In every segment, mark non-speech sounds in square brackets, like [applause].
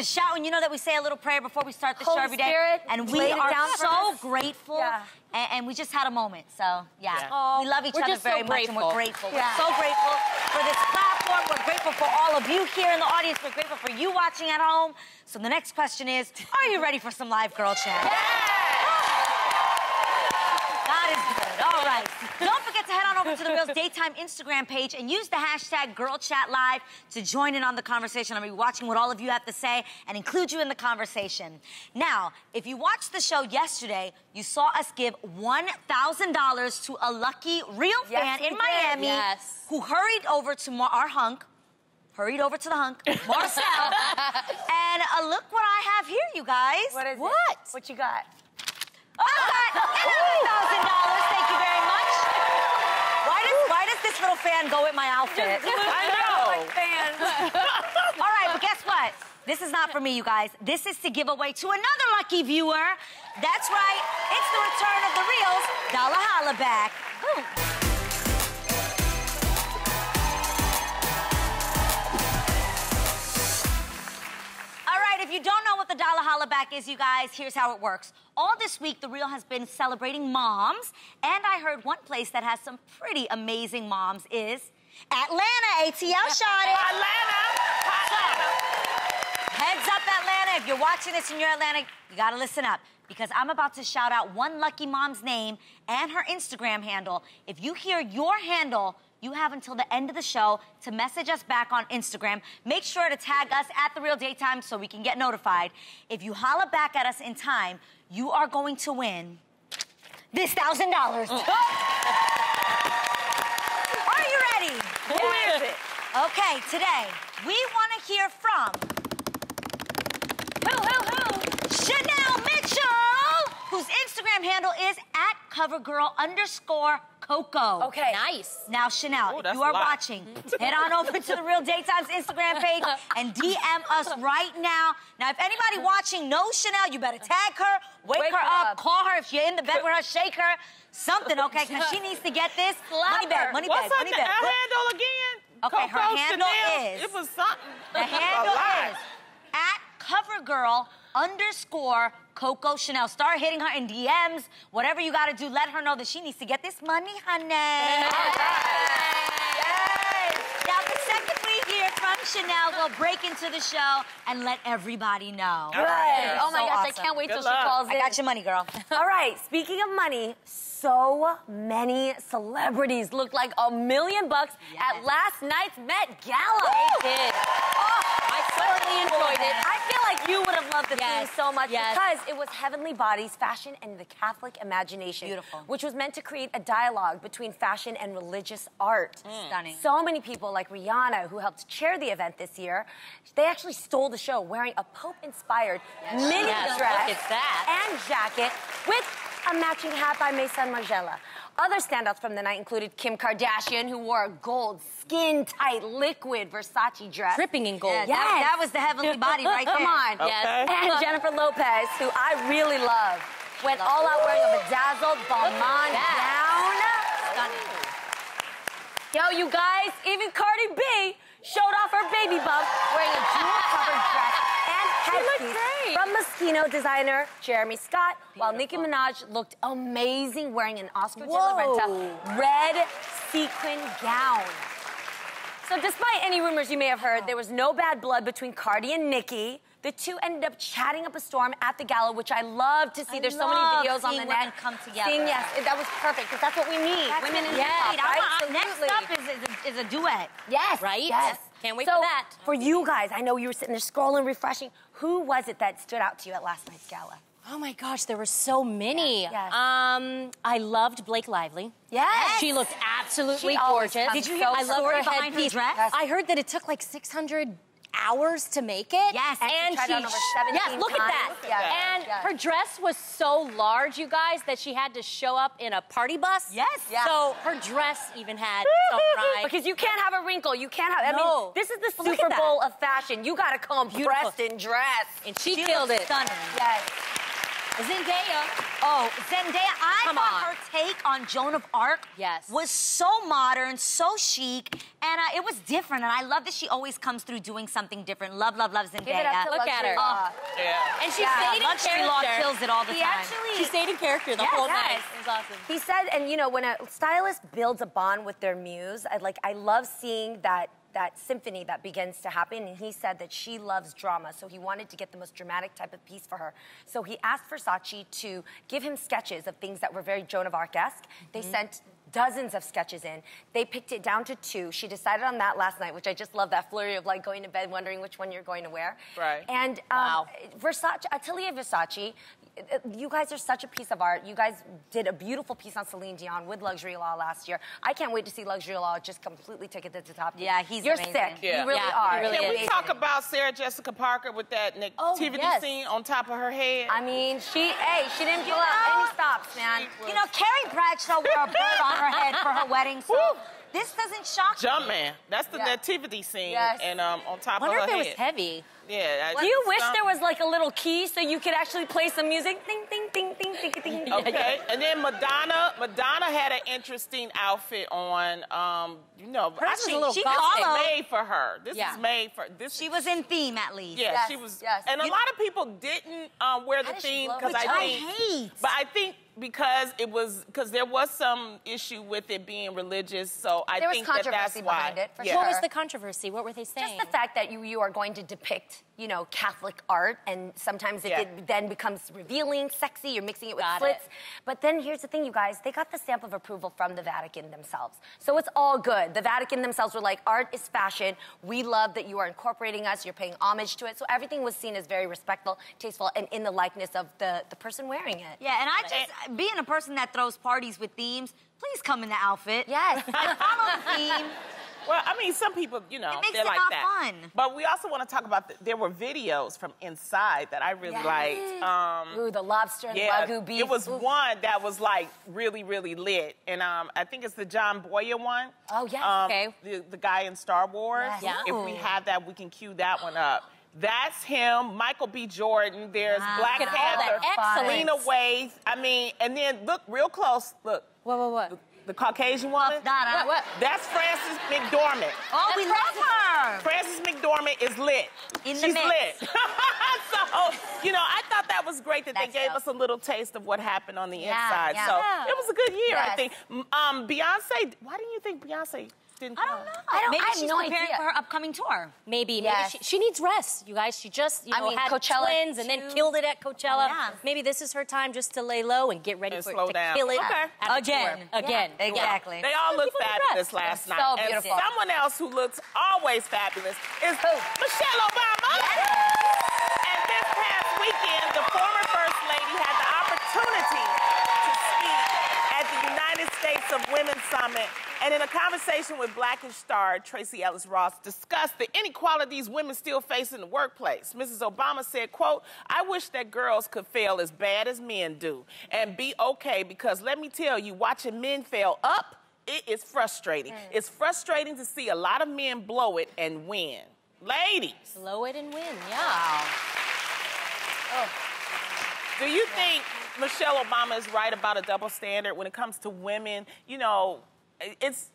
to shout, and you know that we say a little prayer before we start the Holy show every day. Spirit, and we are down so grateful. Yeah. And, and we just had a moment, so yeah. Yeah. Aw, we love each we're other just so very much, and we're grateful. grateful. Yeah. We're so grateful for this platform. We're grateful for all of you here in the audience. We're grateful for you watching at home. So the next question is, are you ready for some live girl chat? God is good. All right. Don't forget to head on over to the Real's Daytime Instagram page and use the hashtag GirlChatLive to join in on the conversation. To be watching what all of you have to say and include you in the conversation. Now, if you watched the show yesterday, you saw us give $1,000 to a lucky real Yes, fan in did. Miami Yes. who hurried over to our hunk, hurried over to the hunk, Marcel. [laughs] and uh, look what I have here, you guys. What is What? it? What? What you got? I got $11,000. Thank you very much. Why does, why does this little fan go with my outfit? [laughs] I know. [laughs] All right, but guess what? This is not for me, you guys. This is to give away to another lucky viewer. That's right. It's the return of the Reels Dollar Holla Back. Holla Back is, you guys, here's how it works. All this week, The Real has been celebrating moms, and I heard one place that has some pretty amazing moms is Atlanta. ATL shot it. Atlanta! Heads up, Atlanta. If you're watching this and you're Atlanta, you gotta listen up because I'm about to shout out one lucky mom's name and her Instagram handle. If you hear your handle, you have until the end of the show to message us back on Instagram. Make sure to tag us at The Real Daytime so we can get notified. If you holla back at us in time, you are going to win this thousand dollars. Are you ready? Who is it? Okay, today we want to hear from Who, who, who? Chanel Mitchell, whose Instagram handle is at covergirl underscore Coco. Okay. Nice. Now, Chanel, Ooh, if you are watching, [laughs] head on over to the Real Daytime's Instagram page and DM us right now. Now, if anybody watching knows Chanel, you better tag her, wake, Wake her, her up, up. call her if you're in the bed with her, shake her, something, [laughs] okay? Because she needs to get this Slap money bag, money What's bag, money na- bag. her handle again? Okay, her Coco handle Chanel. is- It was something. The [laughs] handle is at covergirl underscore Coco Chanel. Start hitting her in DMs. Whatever you gotta do, let her know that she needs to get this money, honey. Yes. Now, the second we hear from Chanel, we'll break into the show and let everybody know. Good. It's Oh my so gosh, I can't wait Good till luck. she calls in. I got your money, girl. [laughs] All right, speaking of money, so many celebrities looked like a million bucks at last night's Met Gala. They did. Oh, I thoroughly enjoyed it. Like you would have loved the Yes, theme so much yes. because it was Heavenly Bodies, Fashion, and the Catholic Imagination. Beautiful. Which was meant to create a dialogue between fashion and religious art. Mm. Stunning. So many people like Rihanna, who helped chair the event this year, they actually stole the show wearing a Pope-inspired mini Yes, dress at that. and jacket with a matching hat by Maison Margiela. Other standouts from the night included Kim Kardashian, who wore a gold, skin-tight, liquid Versace dress. Dripping in gold. Yeah, that, Yes. that was the heavenly body right there. [laughs] Come on. Yes. And Jennifer Lopez, who I really love, went all out wearing a bedazzled Balmain gown. Stunning. Yo, you guys, even Cardi B showed off her baby bump wearing a jewel-covered dress and headpiece from Moschino designer Jeremy Scott, while Nicki Minaj looked amazing wearing an Oscar de la Renta red sequin gown. So despite any rumors you may have heard, there was no bad blood between Cardi and Nicki. The two ended up chatting up a storm at the gala, which I love to see. I There's so many videos on the net. come together. Seeing, yes, that was perfect because that's what we need. That's women in we hip hop, right? Next Absolutely. up is, is, a, is a duet. Yes. Right? Yes. Can't wait so, for that. For you guys, I know you were sitting there scrolling, refreshing. Who was it that stood out to you at last night's gala? Oh my gosh, there were so many. Yes. Um, I loved Blake Lively. Yes. She looked absolutely She gorgeous. Did you hear so I love her behind her headpiece. dress? Yes. I heard that it took like 600 hours to make it. Yes. And she on over 17 yes, look at that. times. Yeah. And Yeah. her dress was so large, you guys, that she had to show up in a party bus. Yes. Yeah. So her dress even had [laughs] its own ride. Because you can't have a wrinkle. You can't have. I No. mean, this is the Super. Bowl of fashion. You got to come Beautiful. pressed in dress. and she, She killed it. Stunning. Yes. Zendaya. Oh, Zendaya, I Come thought on. her take on Joan of Arc Yes. was so modern, so chic, and uh, it was different. And I love that she always comes through doing something different. Love, love, love Zendaya. Give it up to Look at her. Law. Yeah. And she Yeah, stayed in Luxury Law character. kills it all the He time. actually She stayed in character the Yes, whole yes. night. It was awesome. He said, and you know, when a stylist builds a bond with their muse, I like I love seeing that that symphony that begins to happen. And he said that she loves drama, so he wanted to get the most dramatic type of piece for her. So he asked Versace to give him sketches of things that were very Joan of Arc-esque. They Mm-hmm. sent dozens of sketches in. They picked it down to two. She decided on that last night, which I just love that flurry of like going to bed wondering which one you're going to wear. Right. And um, Wow. Versace, Atelier Versace, you guys are such a piece of art. You guys did a beautiful piece on Celine Dion with Luxury Law last year. I can't wait to see Luxury Law just completely take it to the top. Yeah, he's You're amazing. sick. Yeah. You really Yeah, are. really Can is. we talk about Sarah Jessica Parker with that nativity oh, yes. scene on top of her head? I mean, she, hey, she didn't You pull out any stops, man. You know, Carrie Bradshaw wore a bird on her head for her wedding, so this doesn't shock me. Jumpman. That's the Yeah. nativity scene. Yes. And um, on top wonder of if her it was heavy. Yeah. I- Do you wish some- there was like a little key so you could actually play some music? Ding, ding, ding, ding, ding, ding. Okay, and then Madonna. Madonna had an interesting outfit on. Um, you know, Hers was a little she goth. this is made for her. This Yeah. is made for this. She was in theme, at least. Yeah, Yes, she was. yes. And a lot of people didn't um, wear the she theme because? I I think. hate. But I think because it was because there was some issue with it being religious, so I There was think that that's controversy why. behind it, for yeah. What was the controversy? What were they saying? Just the fact that you, you are going to depict, you know, Catholic art, and sometimes it, Yeah. it then becomes revealing, sexy. You're mixing it with Got slits. it. But then here's the thing, you guys. They got the stamp of approval from the Vatican themselves, so it's all good. The Vatican themselves were like, art is fashion. We love that you are incorporating us. You're paying homage to it. So everything was seen as very respectful, tasteful, and in the likeness of the the person wearing it. Yeah, and I just, being a person that throws parties with themes, please come in the outfit. Yes. And [laughs] follow the theme. Well, I mean, some people, you know, It makes they're it like not that. fun. But we also want to talk about the, there were videos from inside that I really liked. Um, Ooh, the lobster and yeah, wagyu beef. it was Ooh. one that was like really, really lit, and um, I think it's the John Boyega one. Oh, yeah, Um, Okay. The, the guy in Star Wars. Yes. Yeah. If we have that, we can cue that one up. That's him, Michael B. Jordan. There's Wow. Black Look at all Panther, that excellence. Lena Waithe. I mean, and then look real close. Look, What, what, what? The Caucasian woman. Dada. What, what? That's Frances McDormand. Oh, we love her. Frances McDormand is lit. In the She's mix. lit. [laughs] so, you know, I thought that was great that That's they gave dope. us a little taste of what happened on the Yeah, inside. yeah. So Yeah. it was a good year, I think. Um, Beyonce, why do you think Beyonce didn't I don't know. I don't- Maybe I she's no preparing idea. for her upcoming tour. Maybe, Yes. maybe she, she needs rest, you guys. She just, you I know, mean, had Coachella twins and then killed it at Coachella. Yeah. Maybe this is her time just to lay low and get ready And for slow to down. kill it Okay. at Again. tour. Again. Yeah, exactly. They all look fabulous last They're night. so And beautiful. someone else who looks always fabulous is? Michelle Obama. And this past weekend, the former First Lady had the opportunity to speak at the Of Women Summit. And in a conversation with Blackish star Tracee Ellis Ross, discussed the inequalities women still face in the workplace. Mrs. Obama said, quote, I wish that girls could fail as bad as men do and be okay because let me tell you, watching men fail up, it is frustrating. Mm. It's frustrating to see a lot of men blow it and win. Ladies, Blow it and win, yeah. do you think Michelle Obama is right about a double standard when it comes to women? You know, it's,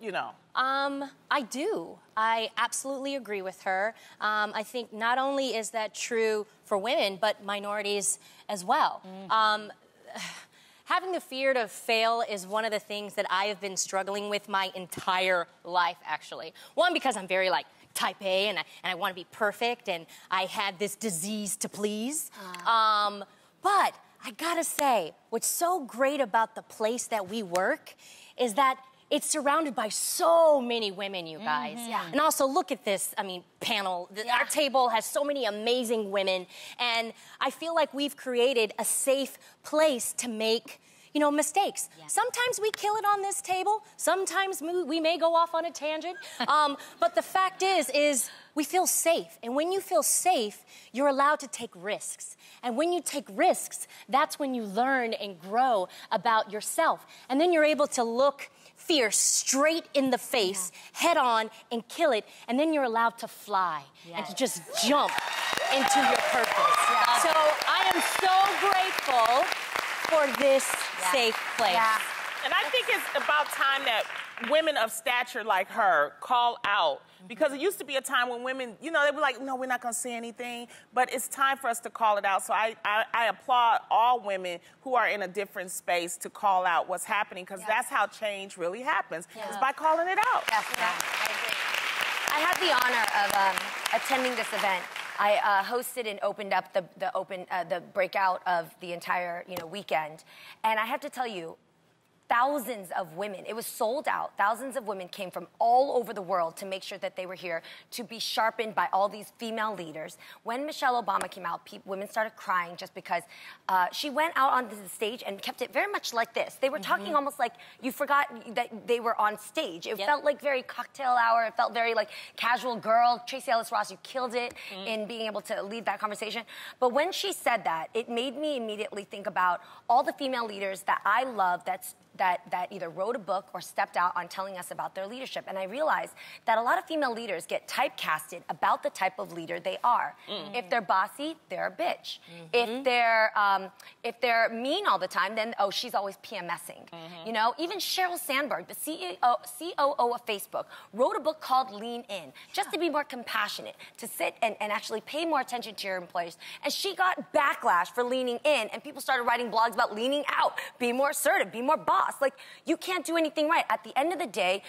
you know. Um, I do. I absolutely agree with her. Um, I think not only is that true for women, but minorities as well. Um, [sighs] having the fear to fail is one of the things that I have been struggling with my entire life, actually. One, because I'm very like type A and I, and I want to be perfect and I had this disease to please. Um, but I gotta say, what's so great about the place that we work is that it's surrounded by so many women, you guys. Mm-hmm. Yeah. And also, look at this. I mean, panel. The- Our table has so many amazing women, and I feel like we've created a safe place to make. You know, mistakes. Sometimes we kill it on this table. Sometimes we may go off on a tangent. [laughs] Um, but the fact is, is we feel safe. And when you feel safe, you're allowed to take risks. And when you take risks, that's when you learn and grow about yourself. And then you're able to look fear straight in the face, head on, and kill it. And then you're allowed to fly and to just jump into your purpose. So I am so grateful for this safe place. Yeah. And I think it's about time that women of stature like her call out because it used to be a time when women, you know, they were like, no, we're not going to say anything. But it's time for us to call it out. So I, I, I applaud all women who are in a different space to call out what's happening because that's how change really happens. Is by calling it out. Yeah, I agree. I had the honor of um, attending this event. I uh, hosted and opened up the, the open uh, the breakout of the entire you know weekend, and I have to tell you, thousands of women. It was sold out. Thousands of women came from all over the world to make sure that they were here to be sharpened by all these female leaders. When Michelle Obama came out, women started crying just because uh, she went out onto the stage and kept it very much like this. They were talking almost like you forgot that they were on stage. It Yep. felt like very cocktail hour. It felt very like casual girl. Tracee Ellis Ross, you killed it in being able to lead that conversation. But when she said that, it made me immediately think about all the female leaders that I love that's that, that either wrote a book or stepped out on telling us about their leadership. And I realized that a lot of female leaders get typecasted about the type of leader they are. Mm-hmm. If they're bossy, they're a bitch. Mm-hmm. If they're um, if they're mean all the time, then oh, she's always PMSing. Mm-hmm. You know, even Sheryl Sandberg, the CEO, COO of Facebook, wrote a book called Lean In, just to be more compassionate, to sit and, and actually pay more attention to your employees. And she got backlash for leaning in, and people started writing blogs about leaning out, be more assertive, be more boss. Like, you can't do anything right. At the end of the day,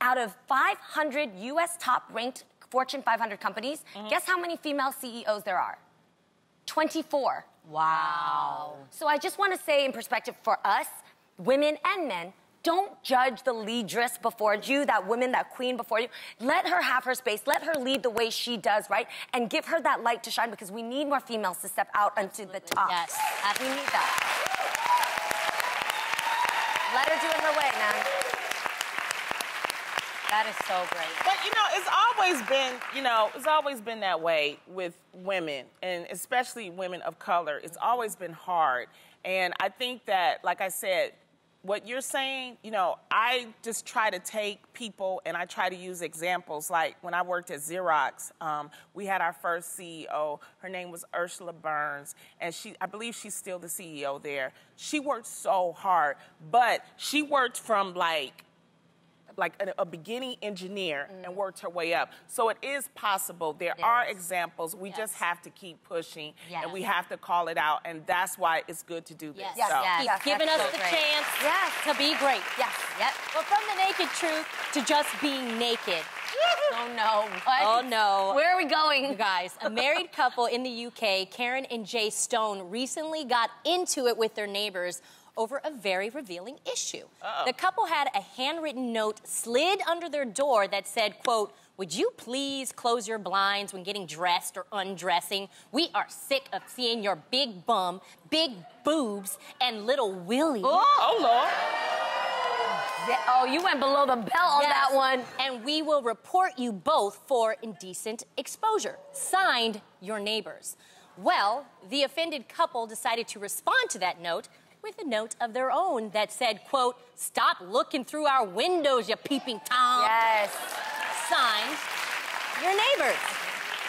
out of 500 US top ranked Fortune 500 companies, mm-hmm. guess how many female CEOs there are? 24. Wow. So I just want to say, in perspective for us, women and men, don't judge the leadress before you, that woman, that queen before you. Let her have her space. Let her lead the way she does, right? And give her that light to shine because we need more females to step out onto the top. Yes. We need that. Let her do it her way, man. That is so great. But you know, it's always been, you know, it's always been that way with women, and especially women of color. It's always been hard. And I think that, like I said, what you're saying, you know, I just try to take people and I try to use examples. Like when I worked at Xerox, um, we had our first CEO. Her name was Ursula Burns, and she, I believe she's still the CEO there. She worked so hard, but she worked from like like a, a beginning engineer and mm. worked her way up. So it is possible. There are examples. We just have to keep pushing Yes. and we have to call it out. And that's why it's good to do this. Yes. So- Yes. Keep Yes, giving us that's the great. chance Yes. to be great. Yes. Yep. Well, from the naked truth to just being naked. Oh no. What? Oh no. Where are we going? You guys, a married couple in the UK, Karen and Jay Stone, recently got into it with their neighbors over a very revealing issue. The couple had a handwritten note slid under their door that said, quote, would you please close your blinds when getting dressed or undressing? We are sick of seeing your big bum, big boobs, and little Willie. Oh, oh, Lord. Yeah, Oh, you went below the belt on Yes. that one. And we will report you both for indecent exposure. Signed, your neighbors. Well, the offended couple decided to respond to that note with a note of their own that said, quote, stop looking through our windows, you peeping Tom. Yes. Signed, your neighbors.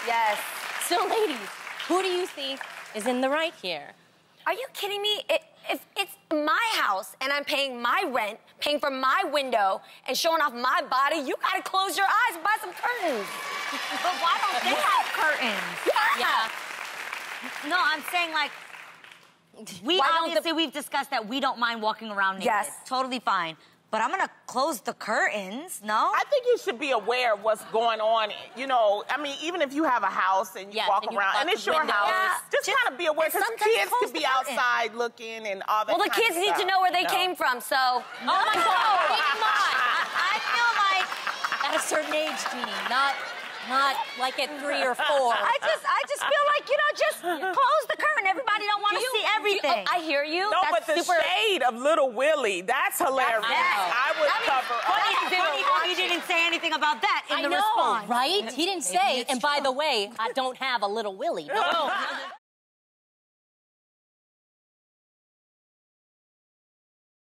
Yes. So, ladies, who do you think is in the right here? Are you kidding me? It, if it's my house and I'm paying my rent, paying for my window, and showing off my body, you gotta close your eyes and buy some curtains. [laughs] But why don't they have curtains? Yeah. No, I'm saying like we Why don't the- obviously we've discussed that we don't mind walking around naked. Yes. Totally fine. But I'm gonna close the curtains, no? I think you should be aware of what's going on. You know, I mean, even if you have a house and you Yes, walk and you around have and it's your windows. house, Yeah, just, just- kind of be aware because kids could the be curtain. outside looking and all that. Well, the kind kids of need to know where they you know? came from, so. Oh my God, keep in mind. I feel like At a certain age, Jeannie, not, not like at three or [laughs] four. I just I just feel like, you know, just [laughs] close the curtain. Everybody don't want to see oh, everything. I hear you. No, That's but the super. shade of Little Willie, that's hilarious. Yes. I would I mean, cover funny, up. funny how he didn't say anything about that in I the know, response. right? He didn't say. And by the way, I don't have a little Willie. [laughs] No.